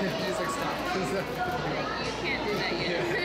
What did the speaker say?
He's like, stop. you can't do that yet.